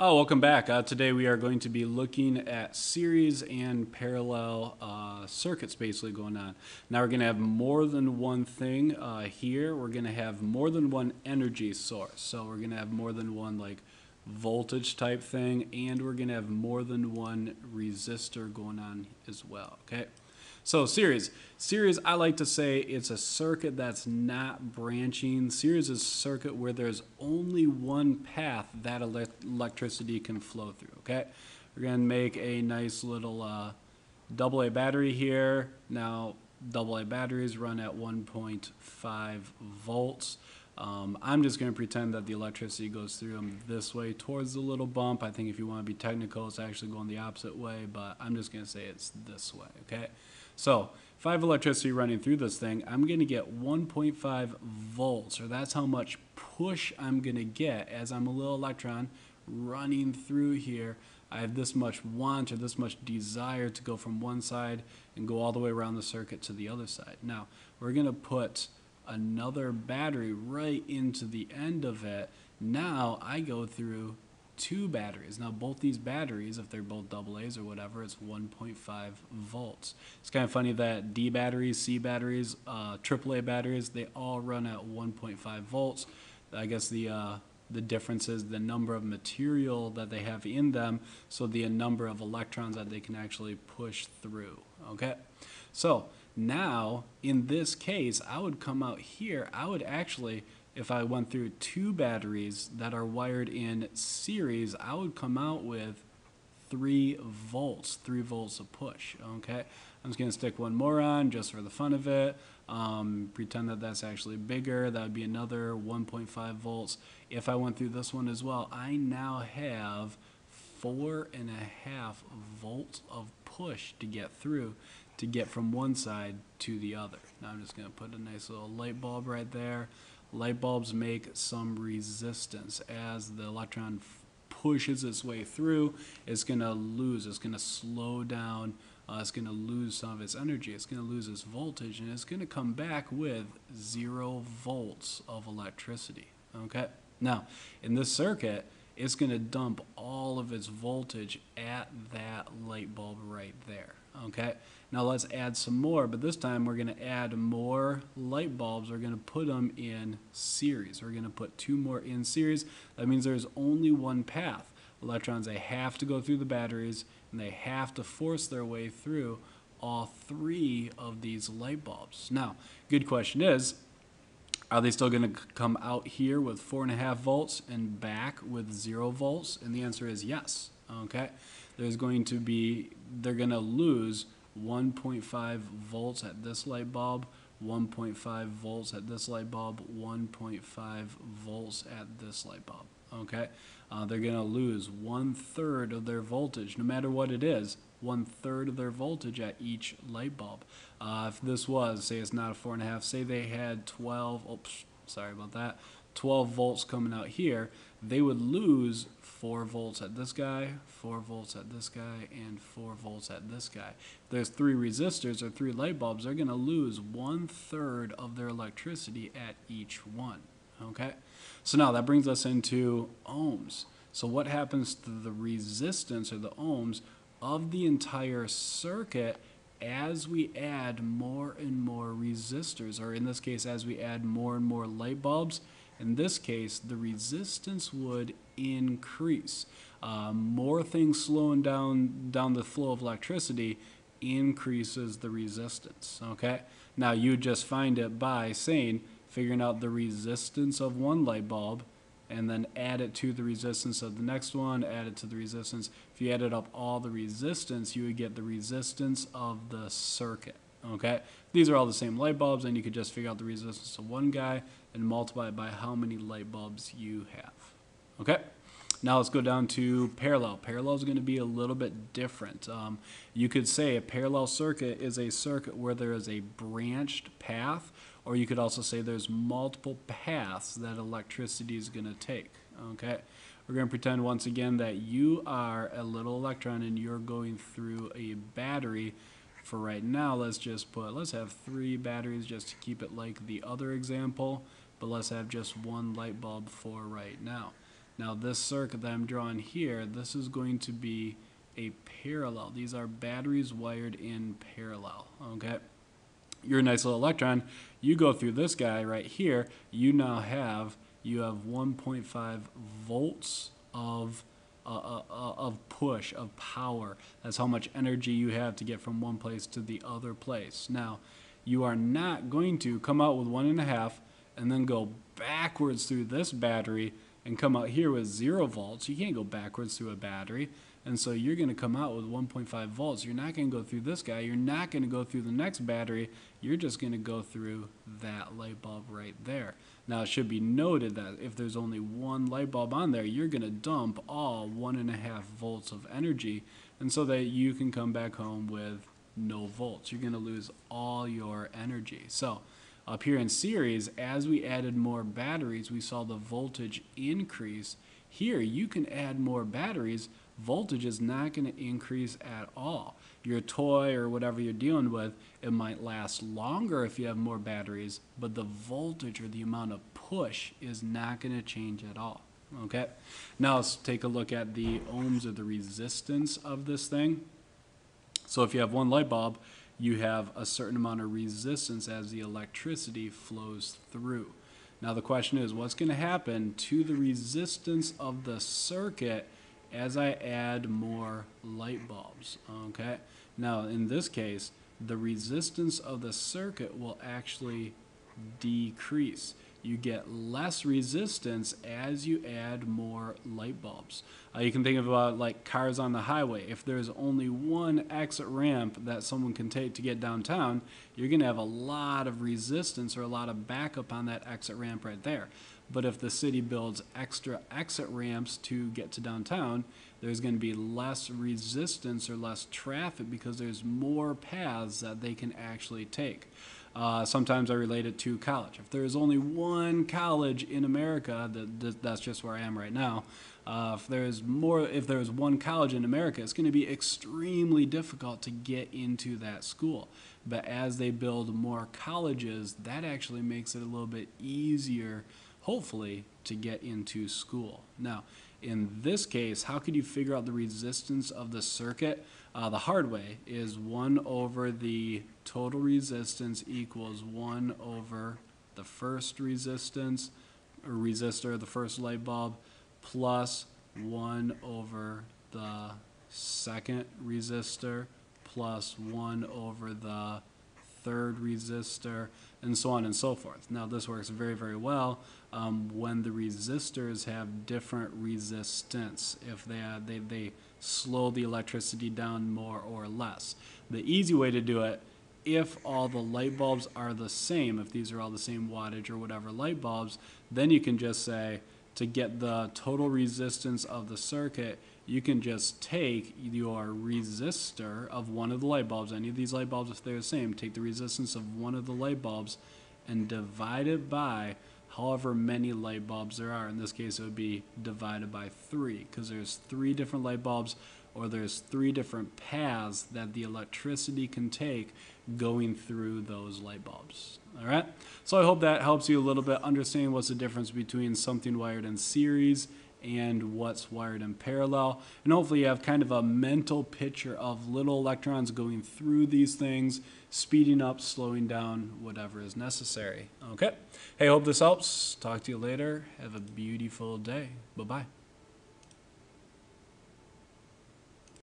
Oh, welcome back. Uh, today we are going to be looking at series and parallel uh, circuits basically going on. Now we're going to have more than one thing uh, here. We're going to have more than one energy source. So we're going to have more than one like voltage type thing and we're going to have more than one resistor going on as well. Okay. So series. Series, I like to say it's a circuit that's not branching. Series is a circuit where there's only one path that electricity can flow through, okay? We're going to make a nice little uh, AA battery here. Now, AA batteries run at 1.5 volts. Um, I'm just going to pretend that the electricity goes through them this way towards the little bump. I think if you want to be technical, it's actually going the opposite way, but I'm just going to say it's this way, okay? So if I have electricity running through this thing, I'm going to get 1.5 volts, or that's how much push I'm going to get as I'm a little electron running through here. I have this much want or this much desire to go from one side and go all the way around the circuit to the other side. Now, we're going to put another battery right into the end of it. Now I go through two batteries. Now both these batteries, if they're both double A's or whatever, it's 1.5 volts. It's kind of funny that D batteries, C batteries, uh, AAA batteries, they all run at 1.5 volts. I guess the uh, the difference is the number of material that they have in them, so the number of electrons that they can actually push through. Okay, so now in this case, I would come out here. I would actually if I went through two batteries that are wired in series, I would come out with three volts, three volts of push, okay? I'm just gonna stick one more on just for the fun of it. Um, pretend that that's actually bigger, that would be another 1.5 volts. If I went through this one as well, I now have four and a half volts of push to get through to get from one side to the other. Now I'm just gonna put a nice little light bulb right there. Light bulbs make some resistance. As the electron pushes its way through it's going to lose it's going to slow down uh, it's going to lose some of its energy it's going to lose its voltage and it's going to come back with zero volts of electricity. Okay? Now in this circuit it's going to dump all of its voltage at that light bulb right there okay now let's add some more, but this time we're going to add more light bulbs. We're going to put them in series. We're going to put two more in series. That means there's only one path. Electrons, they have to go through the batteries, and they have to force their way through all three of these light bulbs. Now, good question is, are they still going to come out here with four and a half volts and back with zero volts? And the answer is yes. Okay, there's going to be, they're going to lose 1.5 volts at this light bulb, 1.5 volts at this light bulb, 1.5 volts at this light bulb. Okay, uh, they're going to lose one third of their voltage, no matter what it is, one third of their voltage at each light bulb. Uh, if this was, say it's not a four and a half, say they had 12, oops, sorry about that, 12 volts coming out here, they would lose 4 volts at this guy, 4 volts at this guy, and 4 volts at this guy. There's three resistors or three light bulbs, they're going to lose one third of their electricity at each one. Okay? So now that brings us into ohms. So what happens to the resistance or the ohms of the entire circuit as we add more and more resistors, or in this case, as we add more and more light bulbs, in this case, the resistance would increase. Uh, more things slowing down, down the flow of electricity increases the resistance, okay? Now, you just find it by saying, figuring out the resistance of one light bulb, and then add it to the resistance of the next one, add it to the resistance. If you added up all the resistance, you would get the resistance of the circuit okay? These are all the same light bulbs, and you could just figure out the resistance of one guy and multiply it by how many light bulbs you have, okay? Now let's go down to parallel. Parallel is going to be a little bit different. Um, you could say a parallel circuit is a circuit where there is a branched path, or you could also say there's multiple paths that electricity is going to take, okay? We're going to pretend once again that you are a little electron and you're going through a battery for right now, let's just put, let's have three batteries just to keep it like the other example, but let's have just one light bulb for right now. Now this circuit that I'm drawing here, this is going to be a parallel. These are batteries wired in parallel, okay? You're a nice little electron. You go through this guy right here, you now have, you have 1.5 volts of uh, uh, uh, of push, of power. That's how much energy you have to get from one place to the other place. Now, you are not going to come out with one and a half and then go backwards through this battery and come out here with zero volts. You can't go backwards through a battery. And so you're going to come out with 1.5 volts. You're not going to go through this guy. You're not going to go through the next battery. You're just going to go through that light bulb right there. Now, it should be noted that if there's only one light bulb on there, you're going to dump all one and a half volts of energy, and so that you can come back home with no volts. You're going to lose all your energy. So, up here in series, as we added more batteries, we saw the voltage increase. Here, you can add more batteries. Voltage is not going to increase at all. Your toy or whatever you're dealing with, it might last longer if you have more batteries, but the voltage or the amount of push is not going to change at all. Okay, now let's take a look at the ohms or the resistance of this thing. So if you have one light bulb, you have a certain amount of resistance as the electricity flows through. Now the question is, what's going to happen to the resistance of the circuit as I add more light bulbs? Okay. Now in this case, the resistance of the circuit will actually decrease you get less resistance as you add more light bulbs. Uh, you can think about like cars on the highway. If there's only one exit ramp that someone can take to get downtown, you're going to have a lot of resistance or a lot of backup on that exit ramp right there. But if the city builds extra exit ramps to get to downtown, there's going to be less resistance or less traffic because there's more paths that they can actually take. Uh, sometimes I relate it to college. If there's only one college in America, that, that's just where I am right now. Uh, if there's more, if there's one college in America, it's going to be extremely difficult to get into that school. But as they build more colleges, that actually makes it a little bit easier, hopefully, to get into school. Now, in this case, how could you figure out the resistance of the circuit? Uh, the hard way is 1 over the total resistance equals 1 over the first resistance, or resistor, the first light bulb, plus 1 over the second resistor, plus 1 over the third resistor, and so on and so forth. Now this works very, very well um, when the resistors have different resistance, if they, uh, they, they slow the electricity down more or less. The easy way to do it, if all the light bulbs are the same, if these are all the same wattage or whatever light bulbs, then you can just say, to get the total resistance of the circuit, you can just take your resistor of one of the light bulbs, any of these light bulbs, if they're the same, take the resistance of one of the light bulbs and divide it by however many light bulbs there are. In this case, it would be divided by three because there's three different light bulbs or there's three different paths that the electricity can take going through those light bulbs. All right. So I hope that helps you a little bit understanding what's the difference between something wired in series and what's wired in parallel. And hopefully you have kind of a mental picture of little electrons going through these things, speeding up, slowing down, whatever is necessary. Okay. Hey, hope this helps. Talk to you later. Have a beautiful day. Bye-bye.